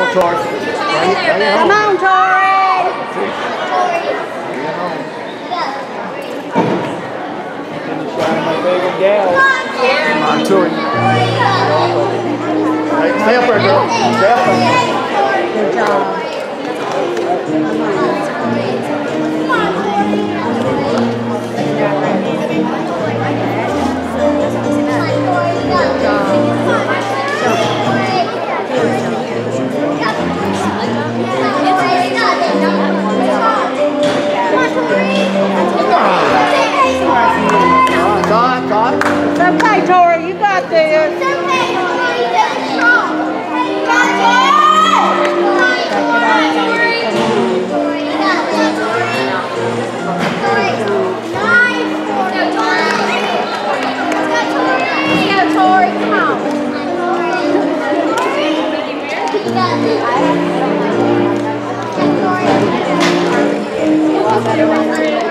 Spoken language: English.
on, Tori. Bring it, bring it Come on, Tori. Bring it home. Shine my baby gal. Come on, Tori. Up there, girl. Up there. Good job. Tori. You got this. Come on.